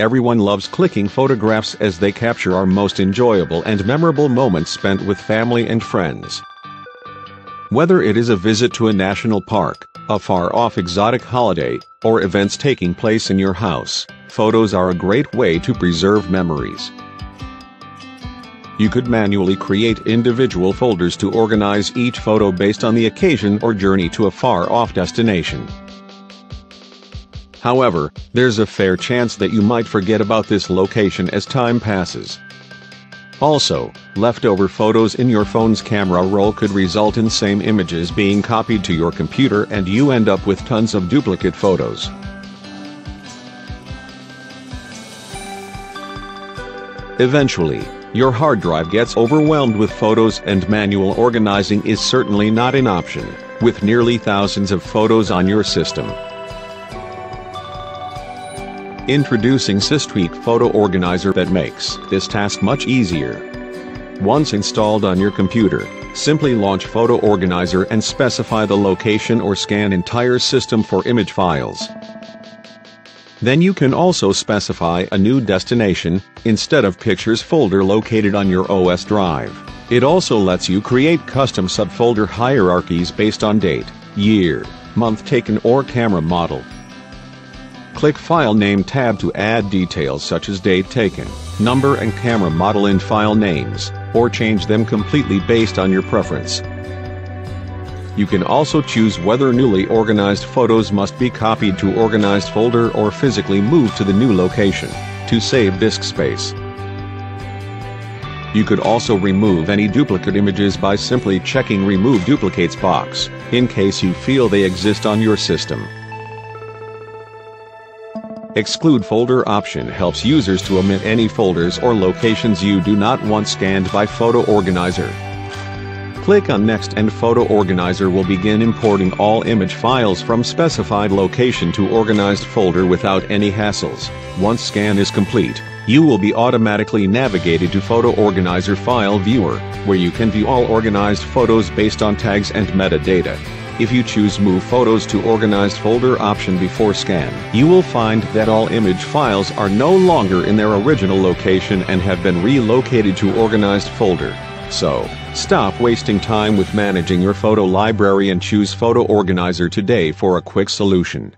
Everyone loves clicking photographs as they capture our most enjoyable and memorable moments spent with family and friends. Whether it is a visit to a national park, a far-off exotic holiday, or events taking place in your house, photos are a great way to preserve memories. You could manually create individual folders to organize each photo based on the occasion or journey to a far-off destination. However, there's a fair chance that you might forget about this location as time passes. Also, leftover photos in your phone's camera roll could result in same images being copied to your computer and you end up with tons of duplicate photos. Eventually, your hard drive gets overwhelmed with photos and manual organizing is certainly not an option, with nearly thousands of photos on your system. Introducing SysTweak Photo Organizer that makes this task much easier. Once installed on your computer, simply launch Photo Organizer and specify the location or scan entire system for image files. Then you can also specify a new destination, instead of Pictures folder located on your OS drive. It also lets you create custom subfolder hierarchies based on date, year, month taken or camera model. Click File Name tab to add details such as date taken, number and camera model in file names, or change them completely based on your preference. You can also choose whether newly organized photos must be copied to organized folder or physically moved to the new location, to save disk space. You could also remove any duplicate images by simply checking Remove Duplicates box, in case you feel they exist on your system. Exclude folder option helps users to omit any folders or locations you do not want scanned by Photo Organizer. Click on Next and Photo Organizer will begin importing all image files from specified location to organized folder without any hassles. Once scan is complete, you will be automatically navigated to Photo Organizer File Viewer, where you can view all organized photos based on tags and metadata. If you choose Move Photos to Organized Folder option before scan, you will find that all image files are no longer in their original location and have been relocated to Organized Folder. So, stop wasting time with managing your photo library and choose Photo Organizer today for a quick solution.